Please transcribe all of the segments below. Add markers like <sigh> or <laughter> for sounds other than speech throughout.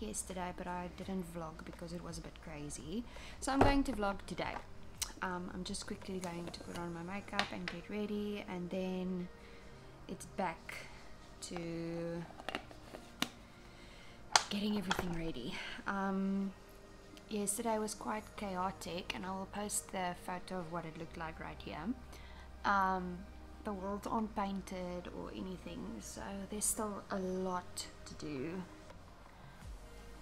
yesterday, but I didn't vlog because it was a bit crazy. So I'm going to vlog today. Um, I'm just quickly going to put on my makeup and get ready, and then it's back to getting everything ready. Um, yesterday was quite chaotic, and I will post the photo of what it looked like right here. Um, the walls aren't painted or anything, so there's still a lot to do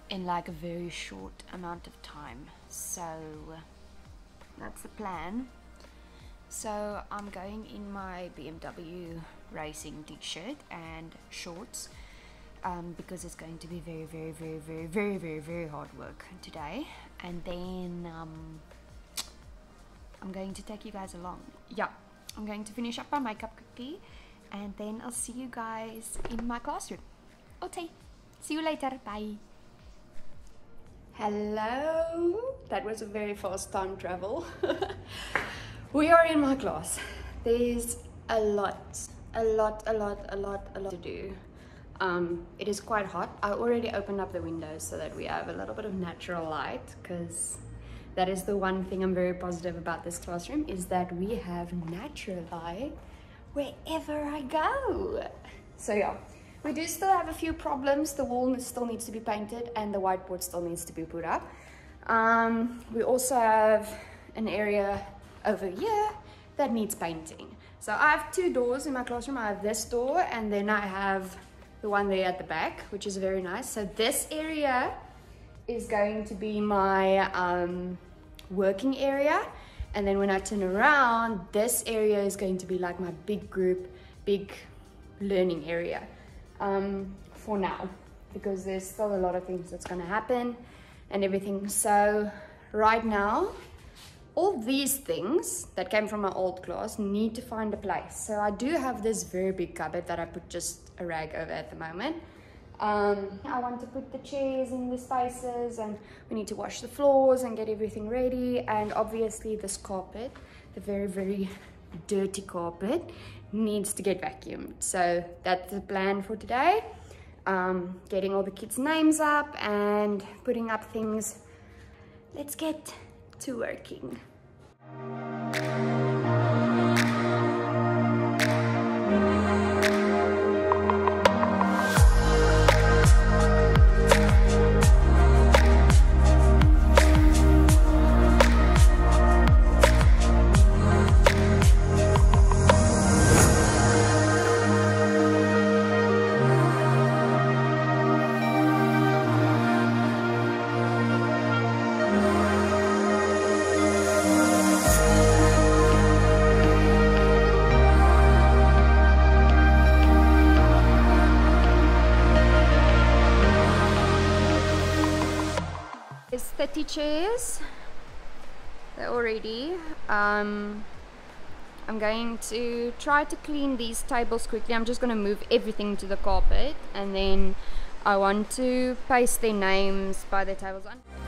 in like a very short amount of time. So that's the plan. So I'm going in my BMW racing t-shirt and shorts um, because it's going to be very, very, very, very, very, very, very hard work today. And then um, I'm going to take you guys along. Yeah, I'm going to finish up my makeup quickly and then I'll see you guys in my classroom. Okay, see you later. Bye. Hello. That was a very fast time travel. <laughs> we are in my class. There's a lot, a lot, a lot, a lot, a lot to do. Um, it is quite hot. I already opened up the windows so that we have a little bit of natural light because that is the one thing I'm very positive about this classroom is that we have natural light wherever I go. So yeah, we do still have a few problems. The wall still needs to be painted and the whiteboard still needs to be put up. Um, we also have an area over here that needs painting. So I have two doors in my classroom. I have this door and then I have the one there at the back, which is very nice. So this area is going to be my um, working area. And then when I turn around, this area is going to be like my big group, big learning area um, for now, because there's still a lot of things that's gonna happen and everything. So right now, all these things that came from my old class need to find a place. So I do have this very big cupboard that I put just a rag over at the moment. Um, I want to put the chairs in the spaces and we need to wash the floors and get everything ready. And obviously this carpet, the very, very dirty carpet, needs to get vacuumed. So that's the plan for today. Um, getting all the kids' names up and putting up things. Let's get to working. 30 chairs. They're all. Um, I'm going to try to clean these tables quickly. I'm just going to move everything to the carpet and then I want to paste their names by the tables on.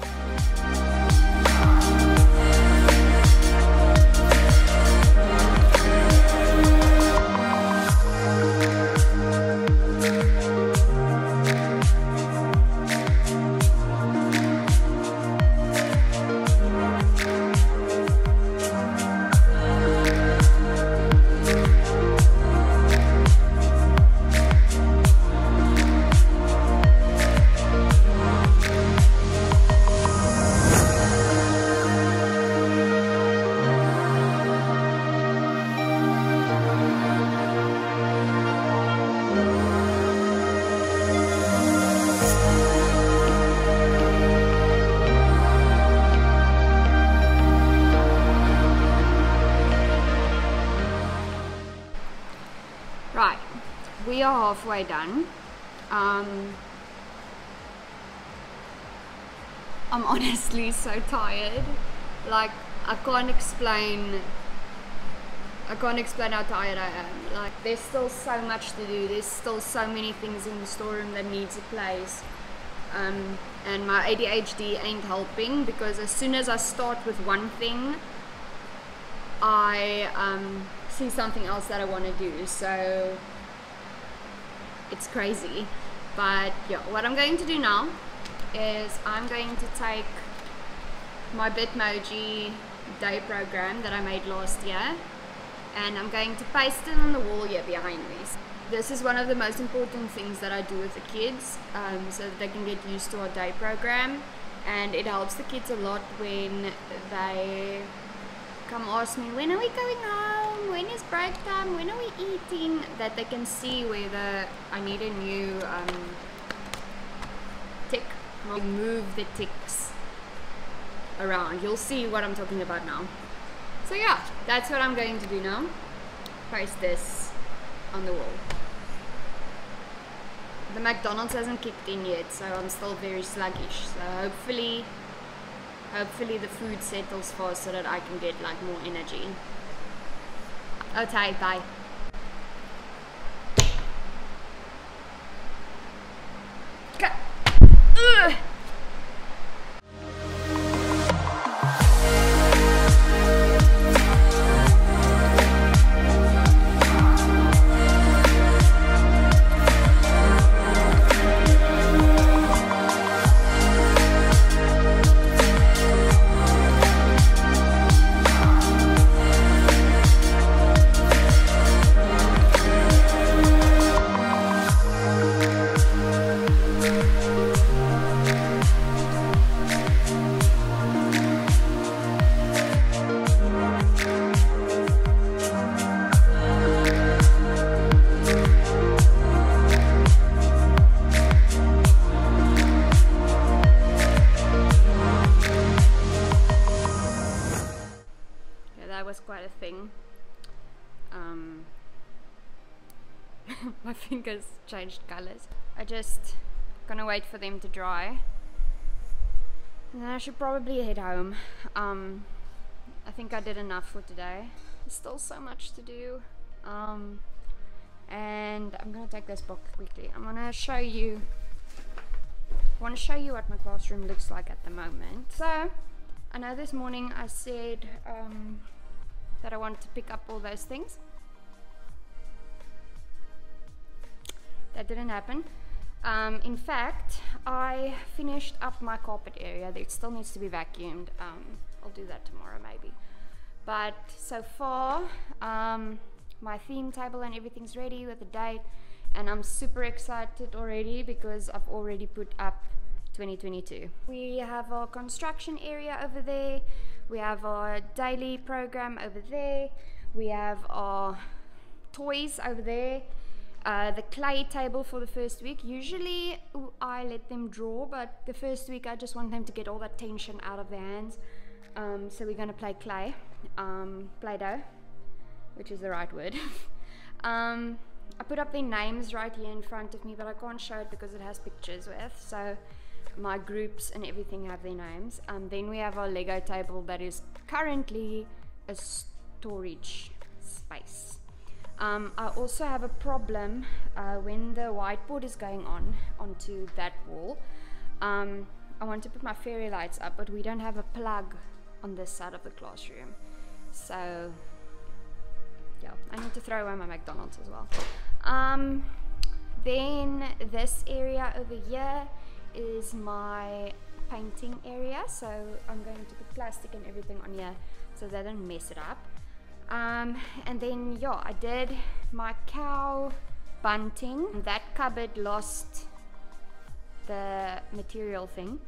Halfway done. Um, I'm <laughs> honestly so tired. Like, I can't explain. I can't explain how tired I am. Like, there's still so much to do. There's still so many things in the storeroom that needs a place. Um, and my ADHD ain't helping because as soon as I start with one thing, I um, see something else that I want to do. So it's crazy. But yeah, what I'm going to do now is I'm going to take my Bitmoji day program that I made last year and I'm going to paste it on the wall here behind me. This is one of the most important things that I do with the kids um, so that they can get used to our day program and it helps the kids a lot when they come ask me when are we going home when is break time? When are we eating? That they can see whether I need a new um, tick. Move the ticks around. You'll see what I'm talking about now. So yeah that's what I'm going to do now. Paste this on the wall. The McDonald's hasn't kicked in yet so I'm still very sluggish. So hopefully hopefully the food settles fast so that I can get like more energy Oh, okay bye okay. Ugh. Fingers changed colors. I just gonna wait for them to dry. And then I should probably head home. Um, I think I did enough for today. There's still so much to do. Um, and I'm gonna take this book quickly. I'm gonna show you I want to show you what my classroom looks like at the moment. So, I know this morning I said um, that I wanted to pick up all those things. That didn't happen. Um, in fact, I finished up my carpet area. It still needs to be vacuumed. Um, I'll do that tomorrow maybe. But so far, um, my theme table and everything's ready with the date. And I'm super excited already because I've already put up 2022. We have our construction area over there. We have our daily program over there. We have our toys over there. Uh, the clay table for the first week. Usually I let them draw, but the first week I just want them to get all that tension out of their hands. Um, so we're going to play clay, um, Play-Doh, which is the right word. <laughs> um, I put up their names right here in front of me, but I can't show it because it has pictures with. So my groups and everything have their names. Um, then we have our Lego table that is currently a storage space. Um, I also have a problem uh, when the whiteboard is going on onto that wall. Um, I want to put my fairy lights up, but we don't have a plug on this side of the classroom. So, yeah, I need to throw away my McDonald's as well. Um, then this area over here is my painting area so I'm going to put plastic and everything on here so they don't mess it up um, and then yeah I did my cow bunting. That cupboard lost the material thing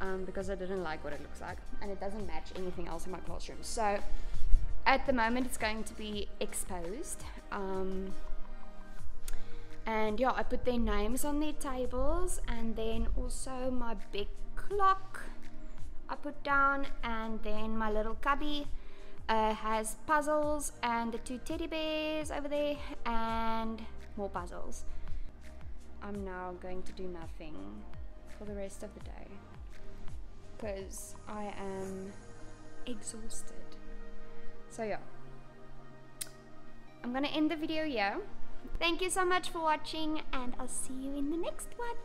um, because I didn't like what it looks like and it doesn't match anything else in my classroom. So at the moment it's going to be exposed um, and yeah I put their names on their tables and then also my big clock I put down and then my little cubby uh, has puzzles and the two teddy bears over there and more puzzles. I'm now going to do nothing for the rest of the day because I am exhausted. So yeah. I'm gonna end the video here. Thank you so much for watching and I'll see you in the next one.